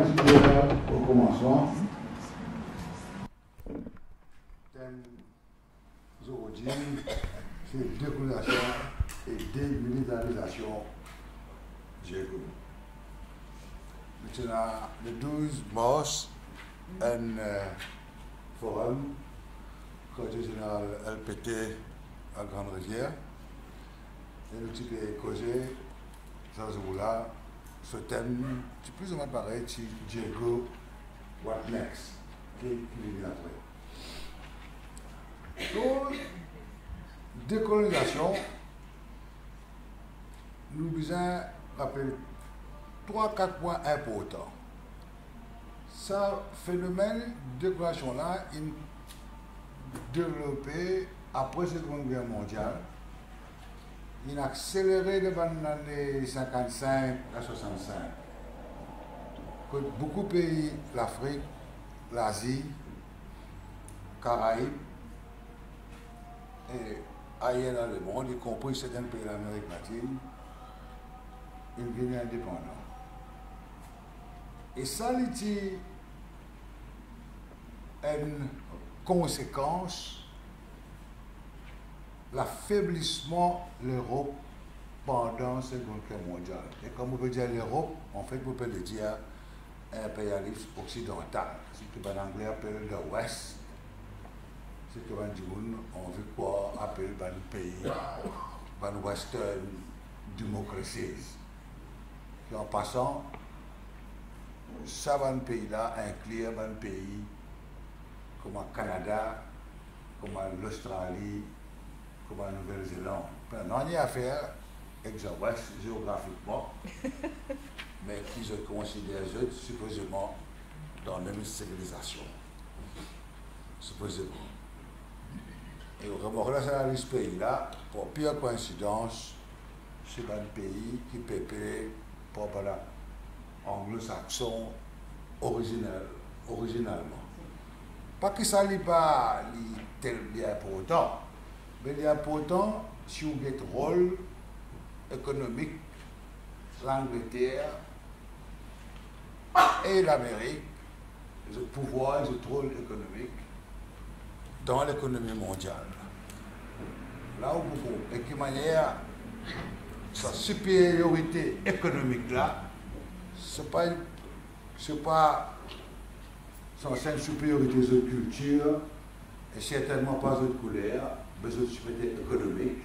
dire au commencement. Thème aujourd'hui, c'est décolonisation et démilitarisation Diego. Maintenant, le 12 mars, un euh, forum, côté général LPT à Grande Rivière, et nous avons causé, là ce thème, c'est plus ou moins pareil, c'est Diego, what next, qui vient après? Donc, décolonisation, nous besoin rappeler trois, quatre points importants. Ce phénomène de décolonisation-là, il développé après la Seconde Guerre mondiale. Il a accéléré dans les années 55 à 65. Beaucoup de pays, l'Afrique, l'Asie, Caraïbes et ailleurs dans le monde, y compris certains pays de l'Amérique latine, ils deviennent indépendants. Et ça, c'est une conséquence l'affaiblissement de l'Europe pendant la Seconde Guerre mondiale. Et comme on peut dire l'Europe, en fait, on peut le dire impérialisme occidental, en anglais appelle le West, ce que on veut quoi appeler le pays, le Western democracies. Et en passant, ça va pays-là inclut un pays comme le Canada, comme l'Australie, comme la Nouvelle-Zélande. On y a affaire exo-ouest géographiquement, mais qui se considèrent supposément dans la même civilisation. Supposément. Et vraiment, c'est ce pays-là, pour pire coïncidence, c'est un pays qui peuplé par anglo-saxon original, originalement. Pas que ça n'est pas tel bien pour autant, mais il y a pourtant, si vous avez rôle économique, l'Angleterre et l'Amérique, le pouvoir et le rôle économique dans l'économie mondiale. Là où vous et qui manière sa supériorité économique là, ce n'est pas, pas sans une supériorité de culture et certainement pas de couleur, besoin de supériorité économique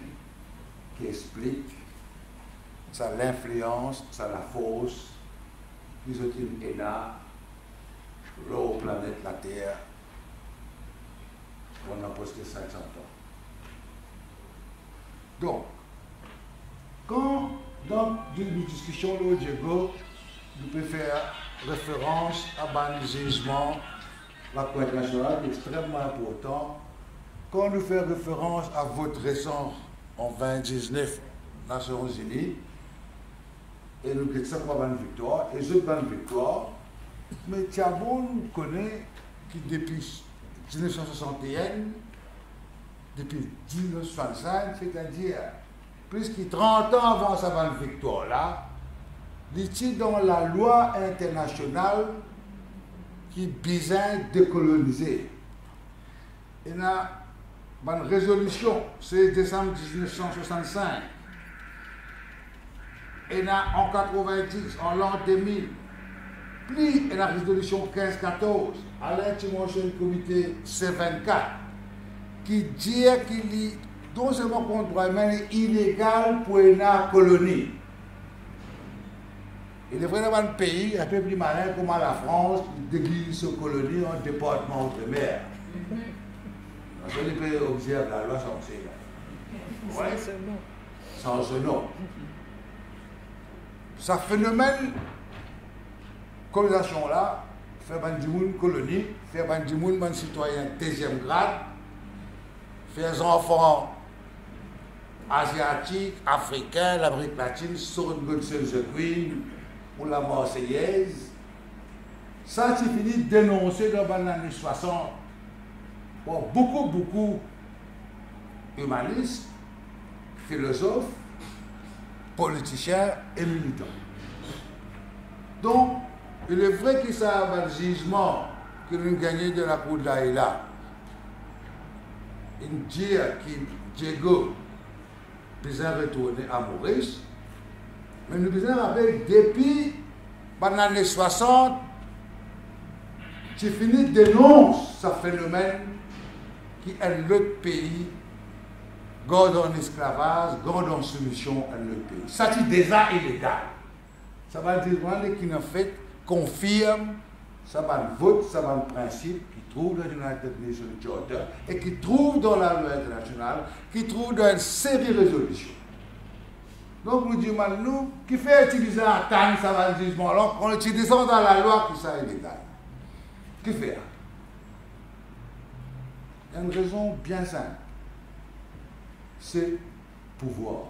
qui explique ça l'influence, ça la force, qu'ils ont une là, l'eau planète, la Terre, on a presque 500 ans. Donc, quand dans une discussion, là, Diego, nous pouvons faire référence à un jugement, la Cour nationale, extrêmement important, quand nous faisons référence à votre récent en 2019, Nations Unies, et nous avons ça pour une victoire, et je bonne victoire, mais Thiago connaît qui depuis 1961, depuis 1965, c'est-à-dire plus que 30 ans avant sa bonne victoire-là, est dans la loi internationale qui besoin décoloniser. Il y a une résolution, c'est décembre 1965. Et là, en 90, en l'an 2000, puis la résolution 1514 à l'intimation du comité C24 qui dit qu'il est non seulement contre droit illégal pour une colonie. Il devrait y avoir un pays un peu plus malin comme la France qui déguise ses colonies en département outre-mer. Que les pays observent la loi sans ce Ouais. Sans ce nom. Ce phénomène colonisation-là, faire une colonie, faire un citoyen deuxième grade, faire enfants asiatiques, africains, l'Amérique latine, sur une bonne the Queen ou la Marseillaise. Ça, c'est fini de dénoncer dans les années 60 pour beaucoup, beaucoup humanistes, philosophes, politiciens et militants. Donc, Il est vrai que ça a un jugement que nous gagnons de la Cour d'Aïla. Il dit que Diego besoin retourner à Maurice. Mais nous besoin rappeler depuis les années 60, tu finis dénonce ce phénomène qui est l'autre pays garde en esclavage, garde en soumission à notre pays. Ça, c'est déjà illégal. Ça va dire qui en fait confirme ça va un vote, ça va un principe qui trouve dans l'United Nations Charter et qui trouve dans la loi internationale, qui trouve dans une série de résolutions. Donc nous disons, nous, qui fait utiliser un temps, ça va un jugement, alors on utilise dans la loi qui ça illégal. Qui fait Il y a une raison bien simple. C'est pouvoir.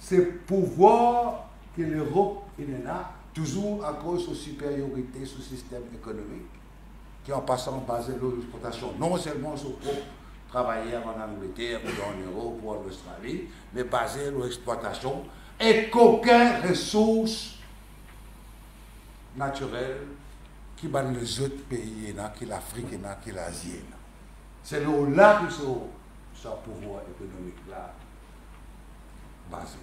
C'est pouvoir que l'Europe, en a toujours à cause de supériorité le système économique, qui en passant basé l'exploitation, non seulement sur propre travailleurs en Angleterre ou en Europe ou en Australie, mais basé l'exploitation et qu'aucune ressource naturelle qui bat les autres pays, qui l'Afrique, qui l'Asie. C'est là que ce pouvoir économique là basé.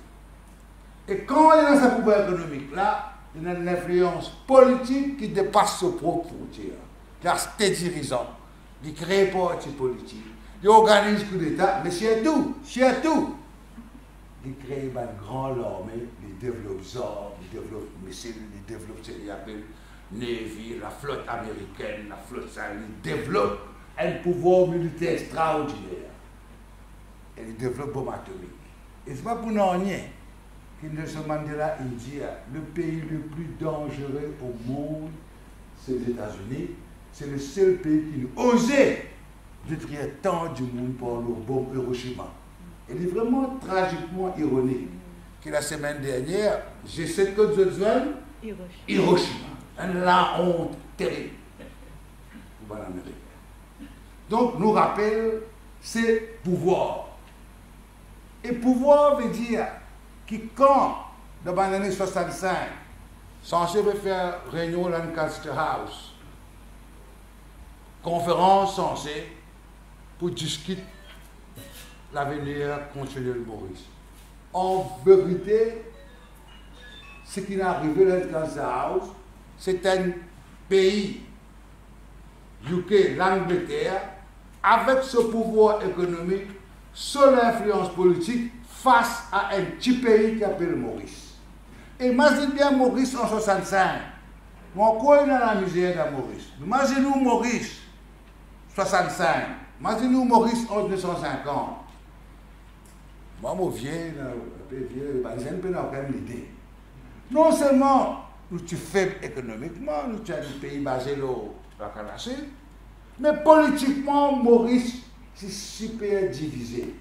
Et quand il y a ce pouvoir économique là, il y a une influence politique qui dépasse ses propres frontières. Car c'est dirigeants, qui créent partis politiques, qui organisent coup d'État, mais c'est tout, c'est tout. Ils créent une grande armée, ils développent armes, ils développent missiles, ils développent ce qu'ils appellent Navy, la flotte américaine, la flotte saline, ils développent un pouvoir militaire extraordinaire. Et ils développent bombe atomique. Et ce n'est pas pour nous rien Nelson Mandela, il dit le pays le plus dangereux au monde, c'est les États-Unis. C'est le seul pays qui osait détruire tant du monde pour le bombe Hiroshima. Il est vraiment tragiquement ironique que la semaine dernière, j'ai cette côte de Hiroshima. Hiroshima. La honte terrible pour l'Amérique. Donc, nous rappelle, c'est pouvoir. Et pouvoir veut dire qui, quand, dans les années 65, censé faire réunion à Lancaster House, conférence censée pour discuter l'avenir continu de Maurice. En vérité, ce qui est arrivé dans Lancaster House, c'est un pays, UK, l'Angleterre, avec ce pouvoir économique, sous l'influence politique, face à un petit pays qui s'appelle Maurice. Imagine bien Maurice en 65. Mon est dans la misère de Maurice? Imaginez-nous Maurice 65. Imaginez-nous Maurice en 1950. Moi, je viens, je n'ai pas l'idée. Non seulement nous sommes faibles économiquement, nous sommes un pays basé sur mais politiquement, Maurice, c'est super divisé.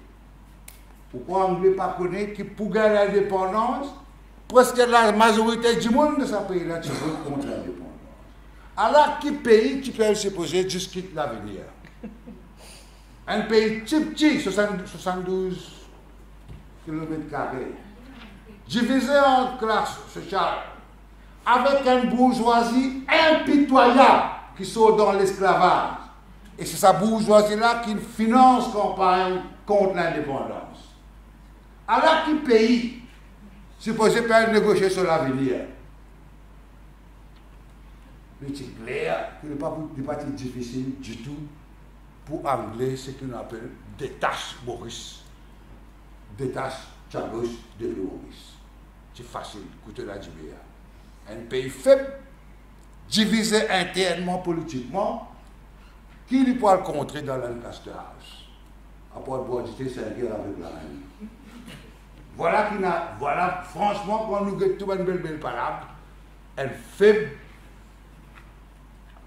Pourquoi Anglais pas connaître que pour gagner l'indépendance, presque la majorité du monde de ce pays-là, tu veux contre l'indépendance. Alors, quel pays tu peux se poser jusqu'à l'avenir? Un pays petit, 72 km, divisé en classes sociales, avec une bourgeoisie impitoyable qui sort dans l'esclavage. Et c'est sa bourgeoisie-là qui finance campagne contre l'indépendance. Alors quel pays supposé pas négocier sur l'avenir Mais c'est clair n'est pas, pas difficile du tout pour Anglais ce qu'on appelle détache Maurice. Détache Chagos de Maurice. C'est facile, écoutez la. Un pays faible, divisé internement politiquement, qui lui peut le contrer dans Lancaster House Après avoir dit c'est un guerre avec la reine. Voilà, qui n'a, voilà franchement, quand nous avons une belle, belle parole, elle fait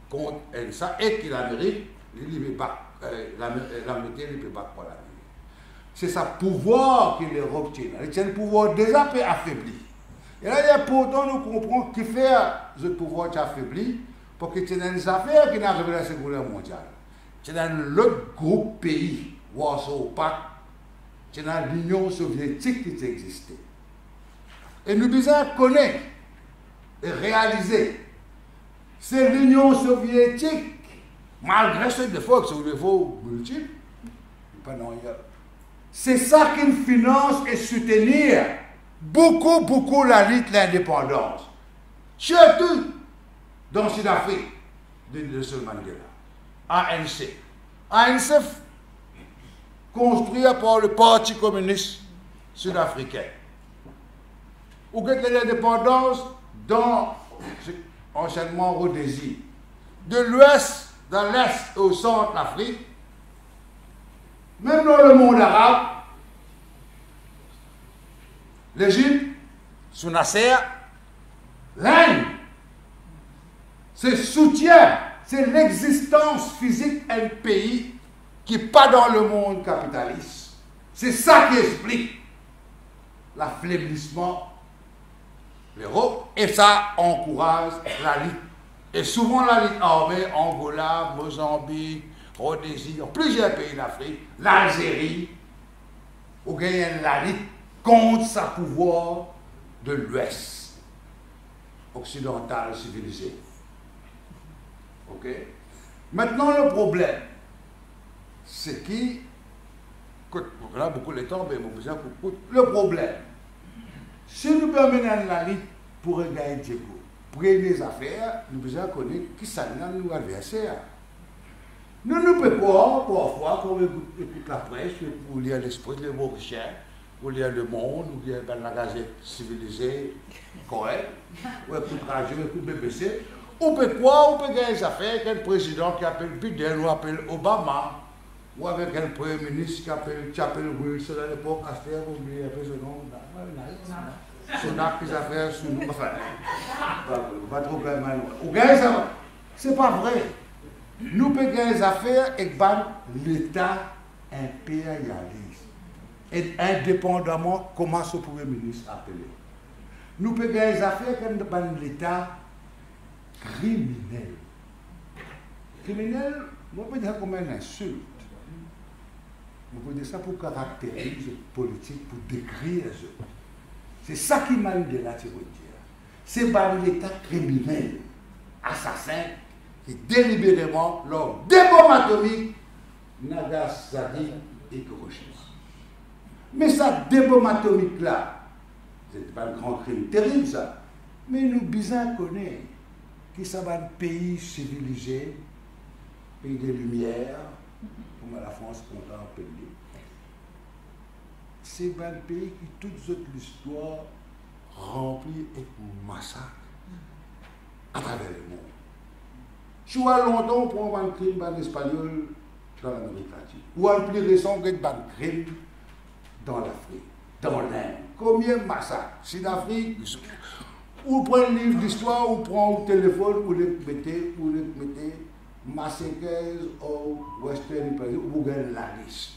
contre elle, ça, et que l'Amérique, euh, l'Amérique ne peut pas pour l'Amérique. C'est sa pouvoir que l'Eurobe tient. Elle tient le pouvoir déjà peu affaibli. Et là, il pourtant, nous comprenons qui fait ce pouvoir affaibli pour que aies des affaires qui n'arrivent à la Seconde Guerre mondiale. Tu dans l'autre groupe pays, Warsaw Pact, c'est dans l'Union soviétique qui existait. Et nous devons connaître et réalisé. C'est l'Union soviétique, malgré ses défauts, ses défauts multiples, c'est ça qui finance et soutenir beaucoup, beaucoup la lutte de l'indépendance. Surtout dans Sud-Afrique de Nelson Mandela. ANC. ANC construit par le Parti communiste sud-africain. Où est l'indépendance dans enchaînement Rhodésie. De l'ouest, dans l'est au centre de même dans le monde arabe, l'Égypte, sous Nasser, l'Inde, c'est soutien, c'est l'existence physique d'un pays qui n'est pas dans le monde capitaliste. C'est ça qui explique l'affaiblissement l'Europe et ça encourage la lutte. Et souvent la lutte armée, Angola, Mozambique, Rhodésie, plusieurs pays d'Afrique, l'Algérie, où gagne la lutte contre sa pouvoir de l'Ouest occidental civilisé. Maintenant, le problème, c'est qui, là, beaucoup de temps, mais le problème, si nous permettons la lutte pour gagner Diego, pour les affaires, nous devons connaître qui ça nous adversaires. Nous ne pouvons pas, parfois, quand on écoute la presse, pour lire l'esprit de Mauricien, pour lire Le Monde, ou lire la Gazette civilisée, correcte, ou écoute Radio, écoute BBC, on peut quoi, on peut gagner les affaires avec un président qui appelle Biden ou appelle Obama, ou avec un premier ministre qui appelle, Chapel Wilson à l'époque, faire, vous oubliez un peu ce nom. Son acte des affaires sous. Enfin, pas trop mal. Ou gagne ça. C'est pas vrai. Nous pouvons gagner des affaires avec l'État impérialiste. Et indépendamment comment ce premier ministre appelé. Nous pouvons gagner des affaires avec l'État criminel. Criminel, on peut dire comme une insulte. On peut dire ça pour caractériser politique, pour décrire. C'est ça qui m'a de la dire. C'est par l'État criminel, assassin, qui délibérément, lors des bombes atomiques, Nagasaki et Hiroshima. Mais ça, des bombes atomiques-là, c'est pas un grand crime terrible ça, mais nous bien connaissons que ça va un pays civilisé, pays des Lumières, comme la France compte en pays c'est un pays qui, toute l'histoire, remplie et massacre à travers le monde. On a longtemps, on prend un crime en espagnol dans l'Amérique latine, ou un plus récent, on un crime dans l'Afrique, dans l'Inde. Combien de massacres? Si l'Afrique, ou prend un livre d'histoire, ou prend un téléphone, ou le mettez, ou le massacres au Western, ou vous gagnez la liste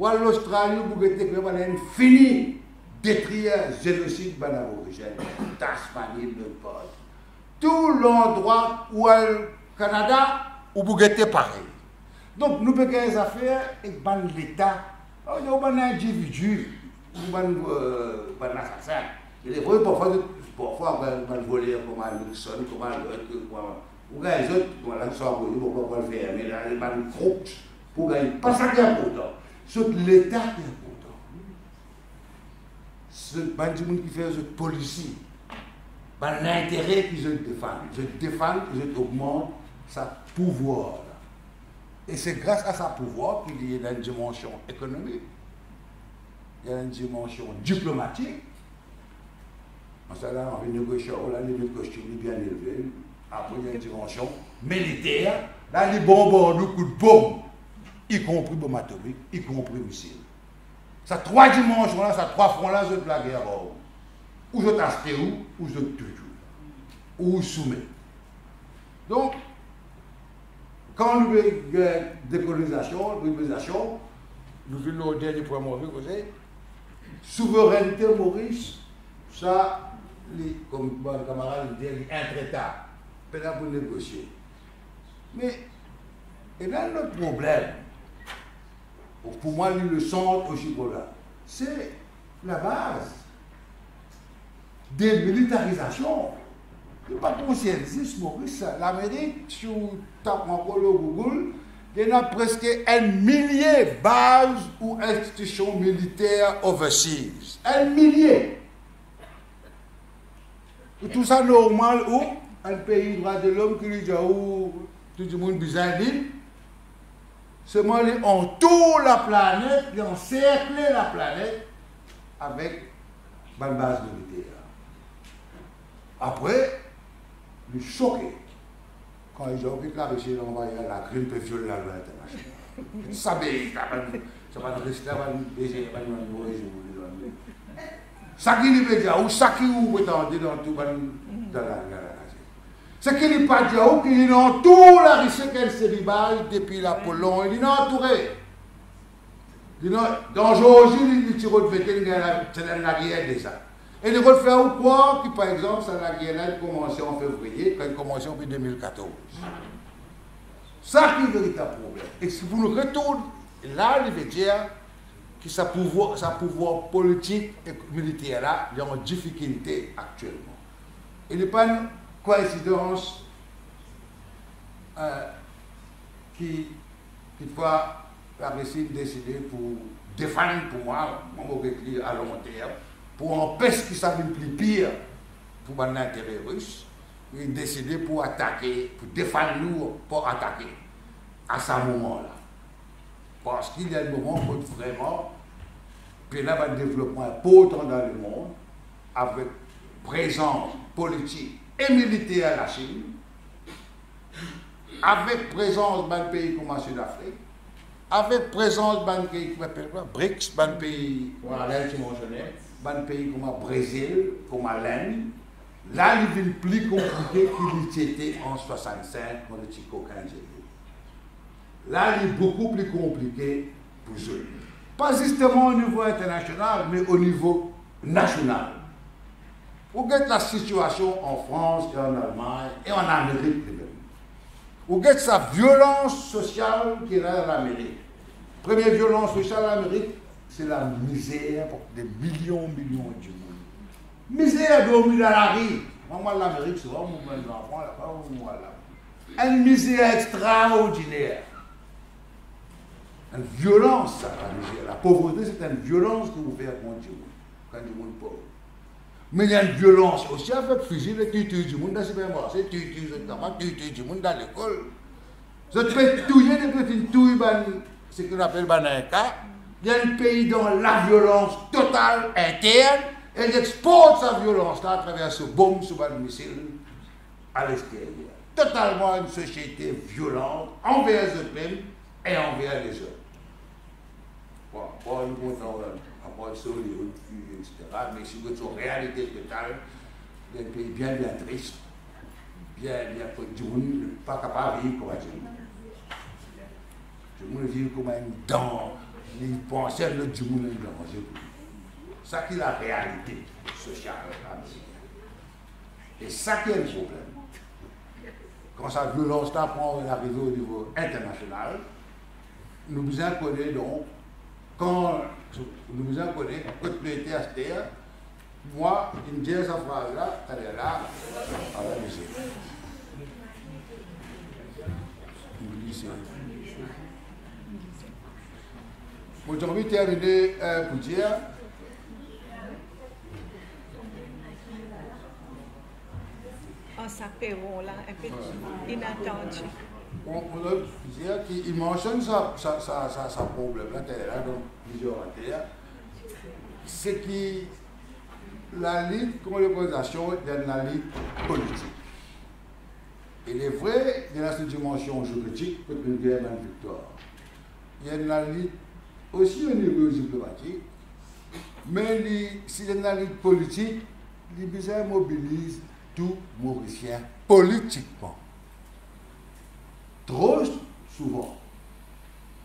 ou l'Australie, vous avez fini détruire génocide de l'aborigène. Tasmanie, le pote. Tout l'endroit où le Canada, où vous êtes pareil. Donc, nous pouvons des affaires avec l'État. Il y a un individu, un assassin. Il est vrai, parfois, parfois, on va voler comme un Wilson, comme un autre, ou les autres, on va le faire, on va le faire, mais il y a une croûte pour gagner. Pas ça qui est important. C'est l'État qui est important. C'est pas gens qui fait ce policier. Par l'intérêt qu'ils se défendent. Ils défendent, ils augmentent sa pouvoir. Et c'est grâce à sa pouvoir qu'il y a une dimension économique, il y a une dimension diplomatique. En ça, là, on négocier, on a les costumes bien élevés. Après, il y a une dimension militaire. Là, les bonbons, nous coups de bombe y compris bombe atomique, y compris missile. Ça trois dimensions-là, ça trois fronts-là, je la guerre. Ou je t'aste où, ou je tue, ou soumet. Donc, quand nous décolonisation, décolonisation, nous venons au dernier point mauvais, vous savez, souveraineté Maurice, ça, comme mon camarade dit, intraitable. Peut-être pour négocier. Mais, il a un autre problème pour moi, le centre au Chibola, c'est la base. Démilitarisation. pas conscientisme, Maurice. L'Amérique, si vous tapez le Google, il y a presque un millier de bases ou institutions militaires overseas. Un millier. Tout ça normal où un pays droit de l'homme qui dit où tout le monde d'île. Seulement, ils entourent la planète, ils encerclent la planète avec une base militaire. Après, ils choqués. Quand ils ont vu que la Russie a envoyé la crime peut violer la loi internationale. Ils savaient, ça va rester ça va nous baiser, ça va nous ça qui veut dire, ou ça qui vous prétendez dans tout dans la Ce qui n'est pas dire, ou qu'il entoure la Russie qu'elle se depuis la Pologne, il est entouré. Dans Géorgie, il tire de vétérinaire, c'est la guerre déjà. Et le faire ou quoi, qui par exemple, ça la guerre a commencé en février, elle a commencé en 2014. Ça qui est le véritable problème. Et si vous le retournez, là, il veut que sa pouvoir, sa pouvoir politique et militaire là, il y a une difficulté actuellement. Il n'est pas une coïncidence euh, qui, qui la Russie décidé pour défendre pour moi, mon à long terme, pour empêcher ça devienne plus pire pour l'intérêt russe, il décidé pour attaquer, pour défendre nous, pour attaquer à ce moment-là. Parce qu'il y a un moment où vraiment, là, un développement important dans le monde, avec présence politique et militaire à la Chine, avec présence dans un pays comme la Sud-Afrique, avec présence dans un pays comme BRICS, dans un pays comme pays comme le Brésil, comme l'Inde, là, il est plus compliqué qu'il était en 65 quand le Chico Là, il est beaucoup plus compliqué pour eux. Pas justement au niveau international, mais au niveau national. Vous voyez la situation en France et en Allemagne et en Amérique Vous voyez sa violence sociale qui est là dans l'Amérique. Première violence sociale en Amérique, c'est la misère pour des millions, millions de monde. Misère dormir dans la. Moi, l'Amérique, c'est vraiment mon enfant, là-bas, moi, là. Une misère extraordinaire. Une violence, ça, la pauvreté, c'est une violence que vous faites contre Dieu, quand du monde pauvre. Mais il y a une violence aussi avec fusil, tu tues du monde dans le supermarché, tu tues du monde dans l'école. Vous faites tuer des petites touilles, ce qu'on appelle Banaka. Il y a un pays dont la violence totale interne, elle exporte sa violence-là à travers ce bombe, ce missile à l'extérieur. Totalement une société violente envers eux-mêmes et envers les autres. Bon, bon, une après Hollywood, etc. Mais si vous êtes en réalité totale, il y a un pays bien, bien triste, bien, bien, du monde pas capable de vivre comme un monde vit comme un dent, monde est Ça qui est la réalité sociale Et ça qui est le problème. Quand sa violence-là prend arriver au niveau international, nous besoin connaître donc quand nous vous en connaissons, quand nous étions moi, une dièse à phrase-là, elle est là, à la musique. De terminer euh, pour dire, en s'appellant là, un peu inattendu on, peut dire qu'il mentionne sa, sa, sa, terre, c'est que la lutte contre l'opposition est la lutte politique. Il est vrai, il y a cette dimension juridique pour une guerre une victoire. Il y a une lutte aussi au niveau diplomatique, mais si il une lutte politique, les mobilisent tout Mauricien politiquement. Trop souvent,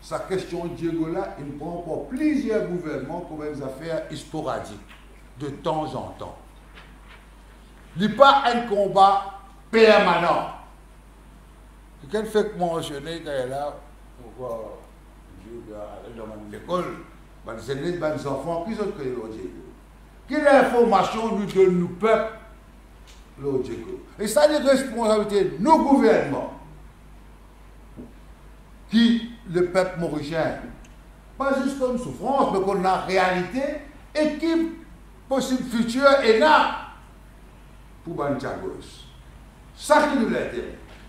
sa question Diego là, il prend pour plusieurs gouvernements comme des affaires sporadiques, de temps en temps. Il n'est pas un combat permanent. Quelqu'un fait que mentionner quand est là, pourquoi dans l'école, les enfants, qui sont créés aujourd'hui Quelle information nous donne nous peuple Et ça, les responsabilités, nos gouvernements, qui le peuple mauricien, pas juste comme souffrance, mais qu'on a réalité et qui possible futur est là pour Banchagos. Ça qui nous l'a dit.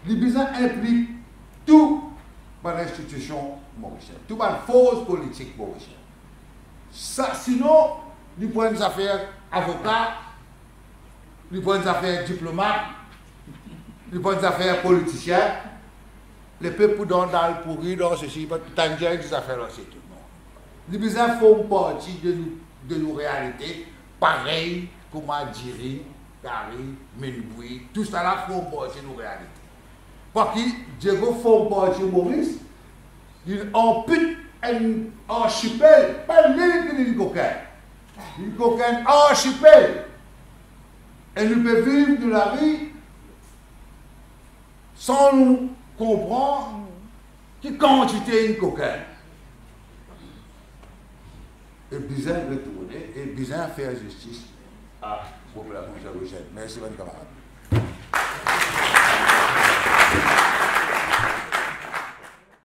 L'Ibizan implique tout dans l'institution mauricienne, tout dans la force politique mauricienne. Ça, sinon, nous prenons des affaires avocats, nous prenons des affaires diplomates, nous prenons des affaires politiciens, les peuples dans le pourri, dans ceci, tant des affaires là, tout. Les besoins font partie de, nous, de nos réalités, pareil comme Diri, Kari, Menboui, tout ça là font partie de nos réalités. Parce que Diego font partie de Maurice, il ampute un archipel, pas l'île d'une coquin, une coquin archipel. Et nous pouvons vivre de la vie sans nous comprendre qui quantité une coquin. Et bien retourner et bien faire justice à la population Merci, mes camarades.